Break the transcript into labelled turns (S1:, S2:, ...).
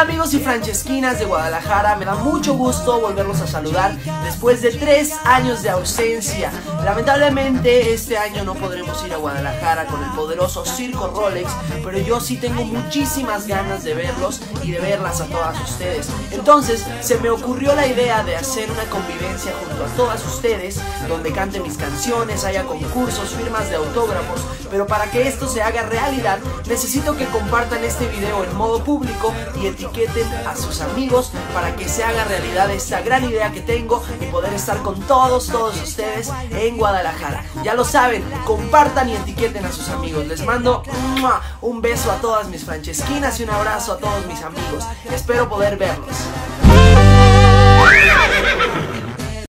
S1: amigos y francesquinas de Guadalajara, me da mucho gusto volverlos a saludar después de tres años de ausencia. Lamentablemente este año no podremos ir a Guadalajara con el poderoso Circo Rolex, pero yo sí tengo muchísimas ganas de verlos y de verlas a todas ustedes. Entonces se me ocurrió la idea de hacer una convivencia junto a todas ustedes, donde cante mis canciones, haya concursos, firmas de autógrafos, pero para que esto se haga realidad necesito que compartan este video en modo público y etiqueten a sus amigos para que se haga realidad esta gran idea que tengo y poder estar con todos, todos ustedes en Guadalajara. Ya lo saben, compartan y etiqueten a sus amigos. Les mando un beso a todas mis franchesquinas y un abrazo a todos mis amigos. Espero poder verlos.